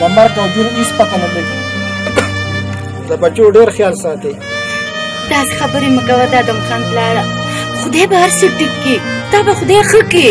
د مرګ او ژوند هیڅ پته نه لګي د بچو ډېر خیال ساتي داسې خبرې مه کوه د ادم خان پلاره خدای به هر څه ټیک کړي تا به خدای ښه کړي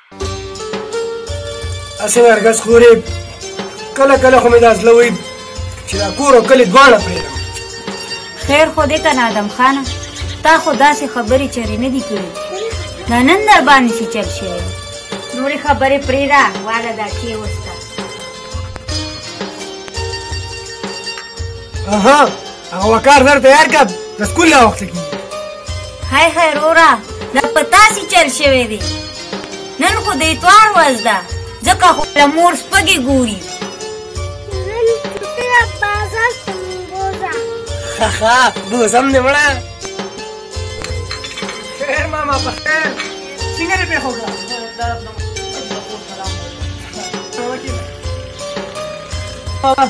اسې ورګس خورې کله کله خو مې دا زړه وي چې دا کور او کلي دواړه پرېږدم خیر خو دې که نه ادم خانه تا خو داسې خبرې چېرې نه دي کړي دا نن در باندې چې چل شوی نورې خبرې پرېږده واله دا کې وسته اها هغه وقار زر تیار کړه د سکول لا وخت کیږي هاي هاي رورا دا پتا سي چل شوی دی نن خو د اتوار ورځ ده ځکه خو له مور سپږې ګوري نن چوټي ده بازار ته مونږ بوځه ها بوزم دې مړه خیر ماما په خیر څنګه دې پېښه وکړه بابا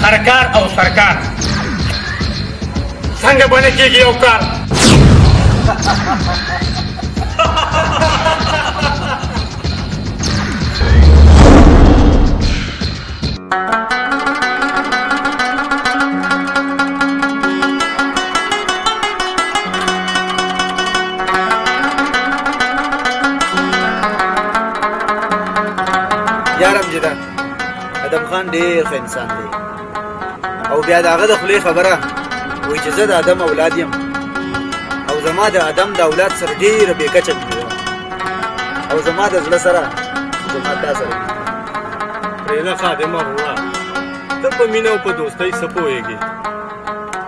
خرکار او سرکار څنګه باندې کېږي یو کار یارم جدا ادم خان ډیر ښه انسان دی او بیا د هغه د خولې خبره وایي چې زه د ادم اولاد یم او زما د ادم د اولاد سره ډیره بې کچه مینه او زما د زړه سره زما تا سره پرېږده خادمه وروره ته په مینه او په دوستۍ څه پوهېږې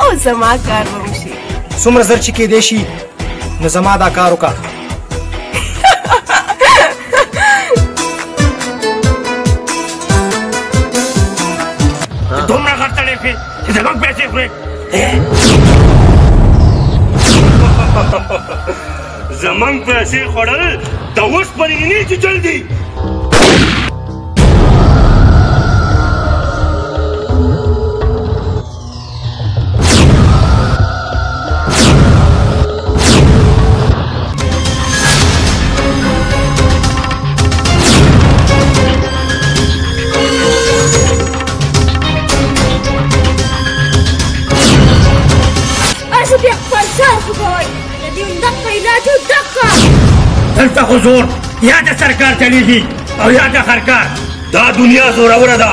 او زما کار به وشي څومره زر چې کېدای شي نو زما دا کار وکړه دومره غټړې شي چې زموږ پیسې خورې زموږ پیسې خوړل د اوسپنې نه چې چل دي دلته حضور یا د سرکار چلیږي او یا د خرکار دا دنیا زوروره ده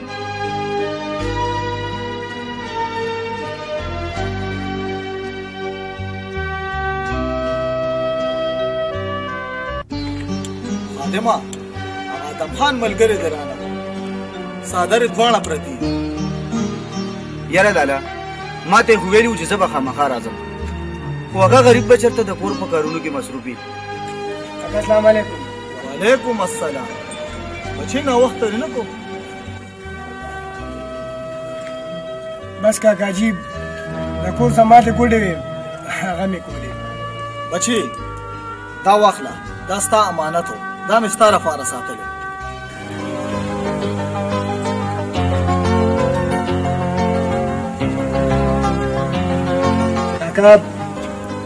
خادمه هغه د خان ملګری دی رانه څادرې دواړه پرتې دي یاره لالا ما ته خو ویلي وو چې زه به خامخا راځم خو هغه غریب به چېرته د کور په کارونو کې مصروف وي السلام علیکم وعلیکم السلام بچې ناوخته نه کوم بس کاکا جی د کور څخه ماته ګوډې وې هغه مې کولې بچی دا واخله دا ستا امانت و دا مې ستا لپاره ساتلی کاکا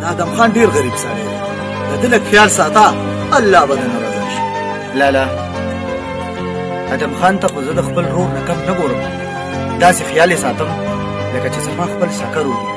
دا آدم خان ډیر غریب سړی دی د ده لږ خیال ساته الله به درنه رضا شي لالا آدم خان ته خو زه د خپل رور نه کم نه ګورم داسې خیال یې ساتم لکه چې زما خپل سکر وي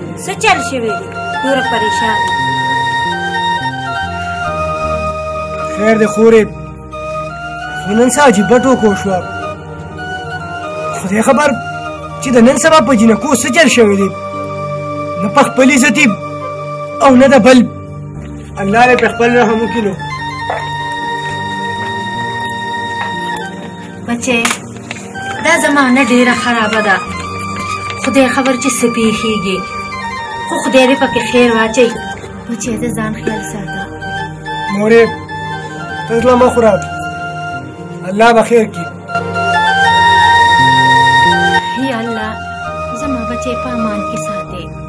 څه چل شوی دی نور پریشان خیر دی خورې خو نن څه عجیبه ټوکه وشوه خدای خبر چې د نن سبا په جینکو څه چل شوی دی نه په خپل عزت او نه د بل الله دې په خپل رحم وکړي بچې دا زمانه ډیره خرابه ده خدای خبر چې څه پیښیږي خو خدای دې پکې خیر واچوي بچې د ځان خیال ساته مورې ته زړه مه خوره الله به خیر کړي یا الله زما بچې په امان کې ساته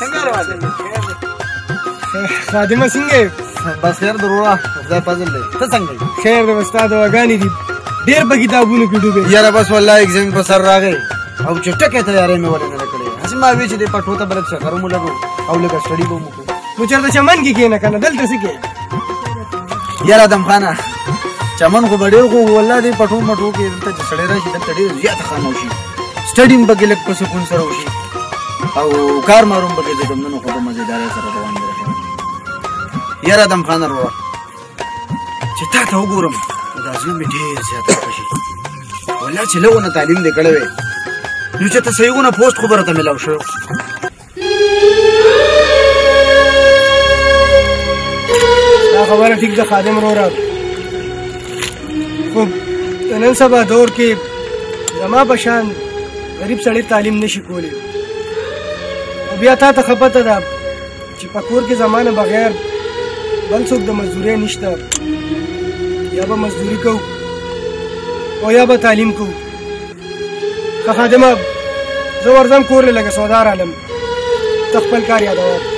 څنګه روان دی خادمه څنګه بس خیر دروړه خدای فضل دی ته څنګه خیر دی استاد وګانی دي ډیر په کتابونو کې ډوبه یاره بس والله ایگزام په سر راغی او چې ټکه تیارې مې ولې نه کړې هڅه ما وی چې د پټو ته بلک څه غرمو لګو او لګه سټډي به مو نو چرته چمن کې کېنه کنه دلته څه کې یاره دم خانه چمن خو ډېر خو والله دې پټو مټو کې دلته چې سړی راشي دلته ډېر زیات خاموشي سټډي هم پکې لږ په سکون سره وشي او کار ماروم به دې کوم نن خو د مزیدارې سره روان دی یاره دم خان وروه چې تا ته وګورم دا زوی مې ډېر زیات خوښي ولا چې لغونه تعلیم دې کړی وی نو چې ته صحیحونه پوسټ خبره ته ملاو شو دا خبره ټیک ده خادم وروره خو نن سبا دور کې زما په شان غریب سړی تعلیم نشي کولی او بیا تا ته خپته ده چې په کور کې زمانه بغیر بل څوک د مزدورۍ نشته یا به مزدوري کوو او یا به تعلیم کوو که خادمه زه ورځم کور له لږه سودا رالم ته خپل کار یادوه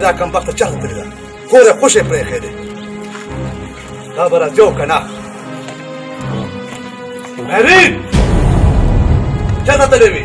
دا کم وخت چا تللی دا کور خوشې پرې خېده دا به راځو که نه مهرین چا ته تللی وي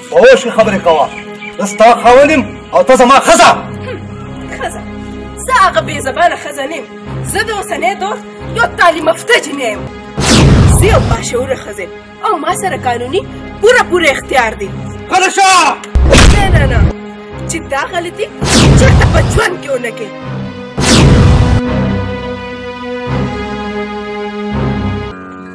په هوش کې خبرې کوه زه ستا خاوند یم او ته زما ښځه ښځه زه هغه بې زبانه ښځه نه یم زه د اوسنۍ دور یو تعلیم یافته جینۍ یم زه یو باشعوره ښځه او ما سره قانوني پوره پوره اختیار دی غله شه نه نه نه چې دا غلطي چېرته په ژوند کې ونه کړې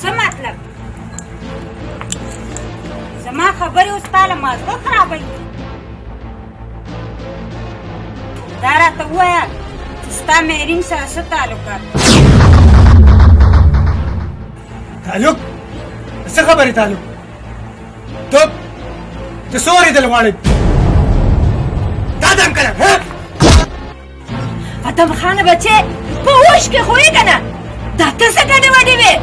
څه مطلب زما خبرې اوس تا له مازغه خرابوي دا راته ووایه چې ستا مهرین سره څه تعلق تعلق څه خبرې تعلق ته ته څه اورېدل غواړې دا دم کړه ادم خان بچې په هوش کې خو یې که نه دا ته څه ګډې وډې وې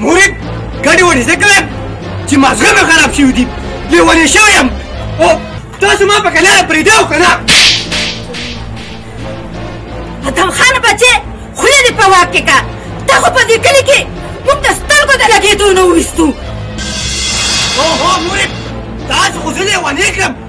مورید ګډې وډې ځکه ویم چې مازغه مې خراب شوي دي لیونی شوی یم او تاسو ما په کلاره پرېږدی او که نه ادم خان بچې خوله دې په واک کې که ته خو په دې کلي کې موږ د سترګو د لګېدو نه وویستو اوهو مورید تاسو خو زه لیونی کړم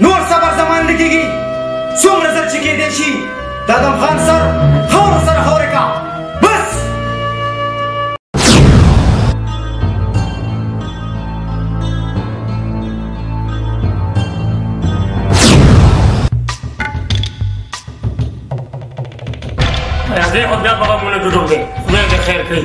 نور صبر زمان نه کېږي څومره زر چې کېدی شي د ادم خان سر خاورو سره خاورې کا بس راځئ خو بیا بابا مونږ ډوډو دی خدای دې خیر کړي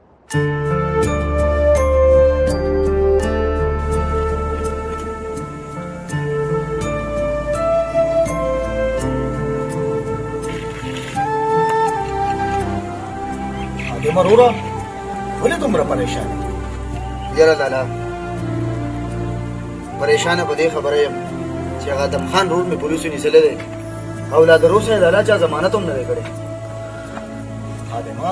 عمر وروره ولې دومره پریشان یاره لالا پریشانه په دې خبره یم چې هغه دم خان رور مې پولیسو نیسلی دی او لا تر اوسه یې لالا چا ضمانت هم نه دی کړی خادمه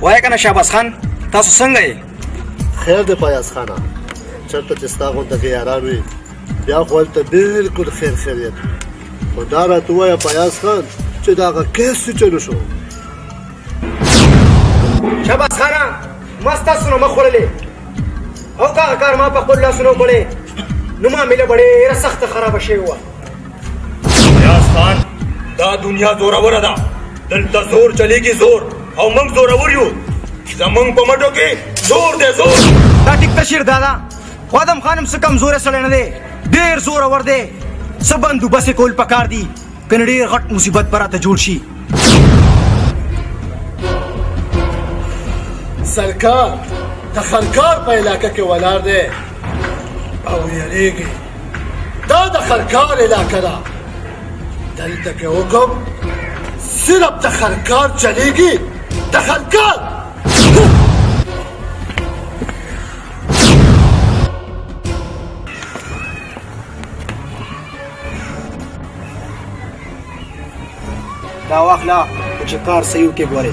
وای کنه شاباس خان تاسو څنګه یې خیر دی پیاز خانه چرته چې ستا غونډه کې یاران وي بیا خو هلته بلکل خیر خیریت وي خو دا راته ووایه پیاز خان چې د هغه کیس څه چلو شو شاباس خانه ما ستاسو نه مه خوړلې او که هغه کار ما په خپل لاسونو وکړی نو معامله به ډېره سخته خرابه شوې وه یاس خان دا دنیا زوروره ده دلته زور چلیږي زور او موږ زورور یو زمونږ په مټو کې زور دی زور دا ټیک تشیر دادا خو ادم خانم څه کمزوری سړی نه دی ډېر زورور دی څه بندوبست کول پکار دي که نه ډېر غټ مصیبت به راته جوړ شي سرکار د خرکار په علاقه کې ولاړ دی او یریږي دا د خرکار علاقه ده دلته که وکم صرف د خرکار چلیږي د خرکار دا واخله چې کار صحیح کې ګورې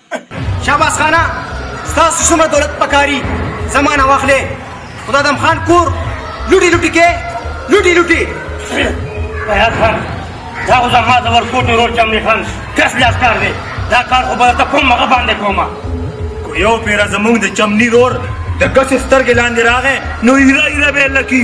شاباس خانه ستاسو څومره دولت پکاري زمانه واخلې خدا دم خان کور لوټي لوټي کې لوټي لوټي بیاض خان دا خو زما د ورکوټ ورور چمني خان کس لاس کار دی دا کار خو به درته کوم هغه باندې کوم کو یو پیره زمونږ د چمني رور د کس سترګې لاندې راغی نو ایره ایره به لکی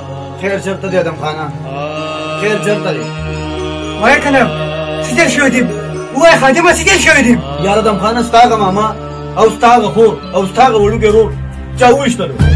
خیر چرته دی ادم خانه خیر چرته دی وای کنه څه چل شوی دی وای خادمه څه چل شوی دی یار ادم خانه ستاغه ماما او ستاغه خور او ستاغه وړوکی رور چا وویشتلو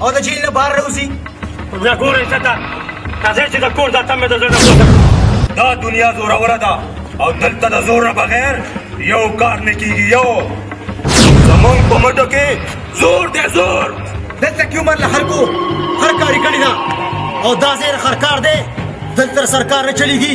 او د جیل نه بهر راوځي بیا ګورئ ښه ته راځئ چې د کور دا تم مې د زړه نه پورته دا دنیا زوروره ده او دلته د زور نه بغیر یو کار نه کیږي یو زمونږ په مټو کې زور دی زور دلته کې عمر له خلکو هر کاري کړې ده او دا زیر خرکار دی دلته سرکار نه چلیږي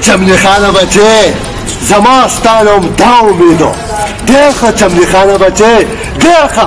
چمنی خانه بچه زما ستا نوم دا امیدو ډېر ښه چمنی خانه بچه ډېر ښه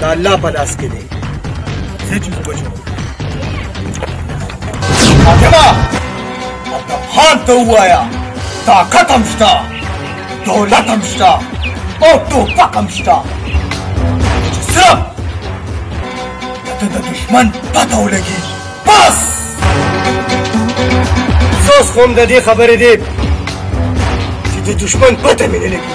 د الله په لاس کې دی زه چې خو بچو حاکمه حال ته ووایه طاقت هم شته دولت هم شته او ټوپک هم شته چې صرف ته د دشمن پته ولګي بس افسوس خو هم د دې خبرې دی چې د دشمن پته مې نه لګي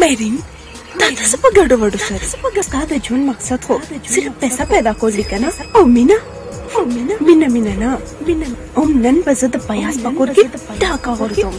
مېرین دا تاسو په ګډو وډو سره ستا د ژوند مقصد خو صرف پیسې پیدا کول دي کنه او مینا او مینا مینا مینا نه مینا هم نن به زه د پیاس په کور کې دا کار کوم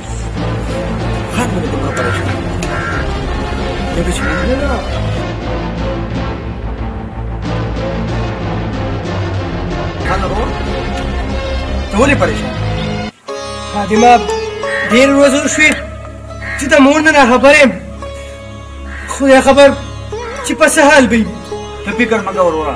ولې پریشان فاطمه ډېر ورځې وشوې چې د مور نه ناخبره یم خدای خبر چې په څه حال به وي ته فکر مه کوه وروره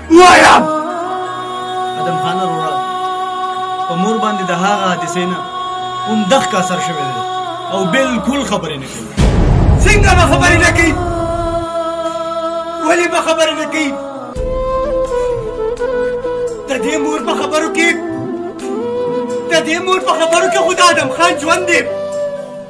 وایم ادم خان وروره په مور باندې د هغه حادثې نه هم دغ کا اثر شوی دی او بالکل خبرې نه کوي څنګه به خبرې نه کوي ولې به خبرې نه کوي د دې مور په خبرو کې د دې مور په خبرو کې خو د ادم خان ژوند دی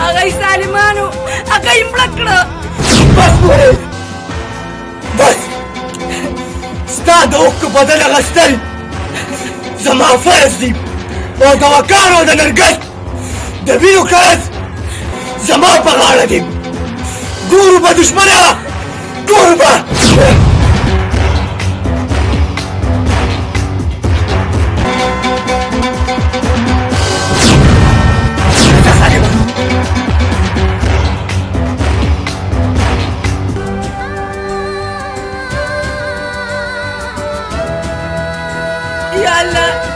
هغه یې ظالمانو هغه یې مړه کړه بس وایې بس ستا د اوښکو بدل اخیستل زما فرض دي او د وقار او د نرګس د وینو کاز زما په غاړه دی ګورو به دشمنه ګورو به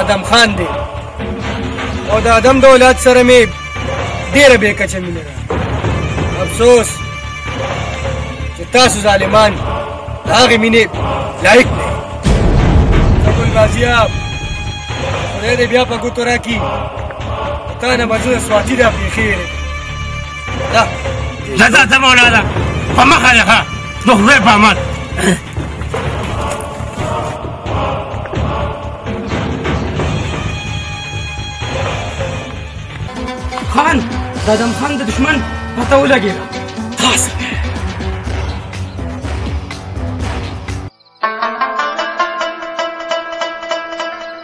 ادم خان دی او د ادم د اولاد سره مې ډېره بې کچه مینه ده افسوس چې تاسو ظالمان د هغې مینې لایق دی ګل غازیه خدای دې بیا په ګوتو راکړي تا نه به زه سواتي دا پېښې ځه ځه ځه مولانا په مخه یې ښه د خدای په امان خان د ادم خان د دشمن پته ولګېده تاسو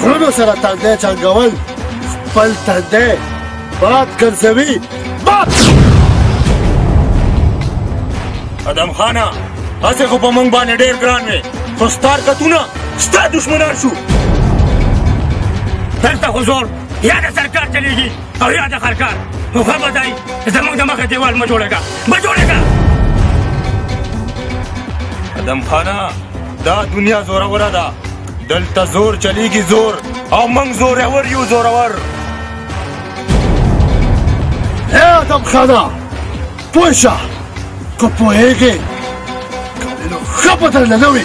زړونو سره تندی چنګول خپل تندی باد ګرځوي باد ادم خانه هڅه خو په موږ باندې ډېر ګران وي خو ستار کتونه ستا دشمنان شو دلته خو زور یا د سرکار چلیږي او یا د خرکار نو ښه به دی زموږ د مخه دیوال مه جوړېږه مه جوړېږه ادم خانه دا دنیا زوروره ده دلته زور چلیږي زور او موږ زورور یو زورور هی ادم خانه پوه شه که پوهېږې که نو ښه به درله نه وي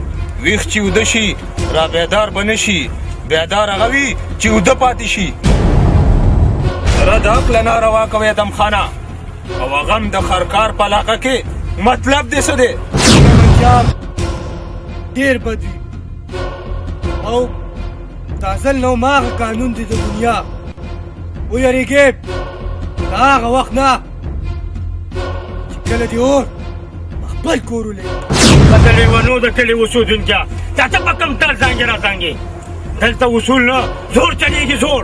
ویښ چې وده شي را بیدار به نه شي بیدار هغه وي چې وده پاتې شي رد عقل نه روا کوي ادم خانه او هغه هم د خرکار په علاقه کې مطلب دې څه دی ډېر بد وي او د ازل نو ماغ قانون دی د دنیا ویریږي دا هغه وخت نه چې کله دی اور خپل کور ولې د لیونو د کلي اوسېدونکي دا ته په کوم تل ځانګې را ځانګې دلته اصول نه زور چلېږي زور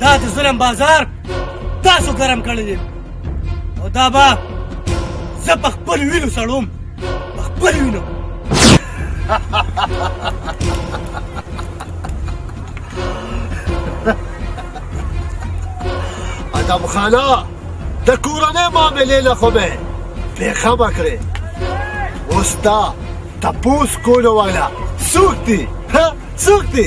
دا د ظلم بازار تاسو ګرم کړی دی او دا به زه په خپل وینو سړوم په خپل وینو ادم خانه د کورنۍ معاملې نه خو به بېخبه کړې اوس دا تپوس کولو والا څوک دي څوک دي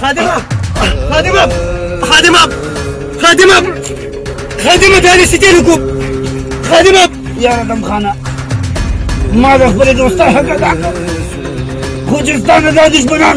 خادمه خادمه خادمه خادمه خادمه دا لې سټې نه کوم خادمه یا دم خانه ما د خپل دوستان حق ادا کړ خو چې ستا نه دا دشمنان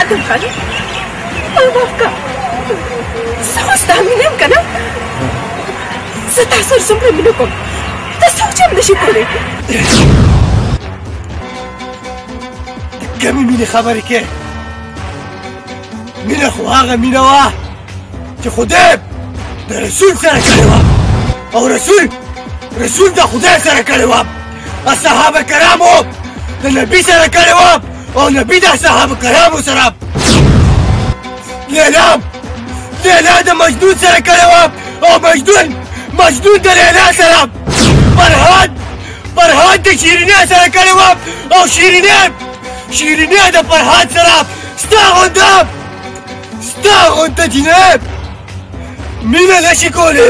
عبدالخالق الوکه زه خو ستا مینه یم که نه زه تا سره څومره مینه کوم ته څه وچم نه شي کولی د کمې مینې خبرې کې مینه خو هغه مینه وه چې خدای د رسول سره کړې وه او رسول رسول د خدای سره کړې وه صحابه کرامو د نبی سره کړی و او نبی د صحابه کرامو سره لیلا لیلا د مجنون سره کړی و او مجنون مجنون د لیلا سره فرهاد فرهاد د شیرینه سره کړی و او شیرینه شیرینه د فرهاد سره ستا غونده ستا غونده جناب مینه نشي کولی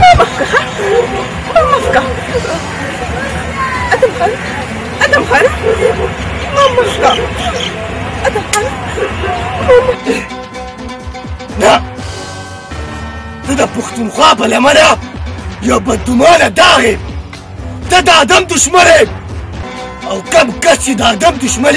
ما مفکه ما مفکه ادم خان ادم خان ما مفکه ادم خان ما مفکه نه ته د پښتونخوا په لمنه یو بدګمانه داغ یې ته د ادم دښمن او کم کس چې د ادم دښمن